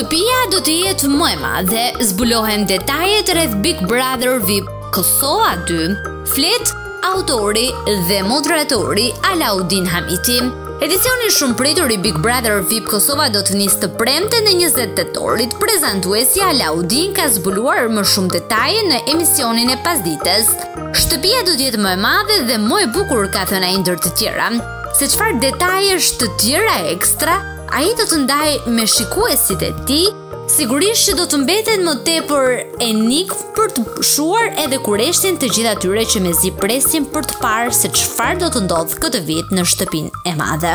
Shtëpia do të jetë më e madhe, zbulohen detajet rreth Big Brother VIP Kosova 2. Flet Autori dhe moderatori Alaudin Hamiti Edicioni shumë i pritur i Big Brother VIP Kosova do të nisë të premten në 20 tetorit. Prezantuesi Alaudin ka zbuluar më shumë detaje në emisionin e pasdites. Shtëpia do të jetë më e madhe dhe më e bukur ka thënë ai ndër të tjera. Se çfarë detajesh të tjera ekstra, ai do të ndajë me shikuesit e tij, Sigurisht që do të mbeten më tepër enigmë për të shuar edhe kureshtjen e të gjithë atyre që mezi presin për të parë se çfarë do të ndodhë këtë vit në shtëpinë e madhe.